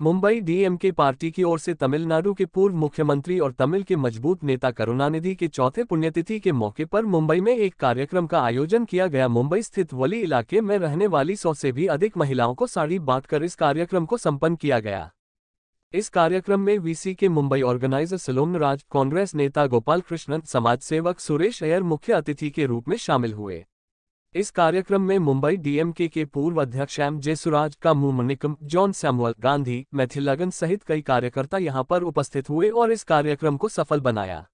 Mumbai DMK party की ओर से तमिलनाडु के पूर्व मुख्यमंत्री और तमिल के मज़बूत नेता करुणानिधि के चौथे पुण्यतिथि के मौके पर मुंबई में एक कार्यक्रम का आयोजन किया गया। मुंबई स्थित वली इलाके में रहने वाली सौ से भी अधिक महिलाओं को साड़ी बांटकर इस कार्यक्रम को संपन्न किया गया। इस कार्यक्रम में वीसी के मुंबई ऑर्गेनाइजर सलोम राज, कांग्रेस नेता गोपाल कृष्णन समाज सेवक सुरेश अयर मुख्य अतिथि के रूप में शामिल हुए। इस कार्यक्रम में मुंबई डीएमके के पूर्व अध्यक्ष एम जयसुराज का मुमनिकम जॉन सैमुअल गांधी मैथिलगन सहित कई कार्यकर्ता यहाँ पर उपस्थित हुए और इस कार्यक्रम को सफल बनाया।